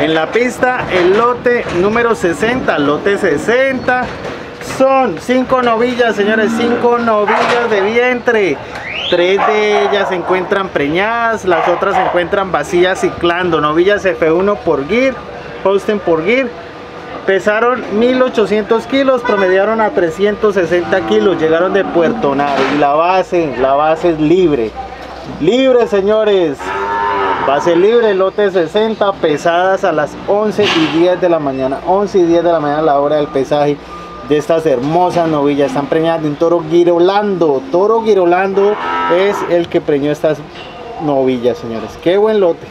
En la pista, el lote número 60, lote 60. Son cinco novillas, señores, cinco novillas de vientre. Tres de ellas se encuentran preñadas, las otras se encuentran vacías ciclando. Novillas F1 por Gear, Holstein por Gear. Pesaron 1800 kilos, promediaron a 360 kilos, llegaron de Puerto Naro y la base, la base es libre. Libre, señores. Base libre, lote 60, pesadas a las 11 y 10 de la mañana. 11 y 10 de la mañana la hora del pesaje de estas hermosas novillas. Están preñadas de un toro girolando. Toro girolando es el que preñó estas novillas, señores. Qué buen lote.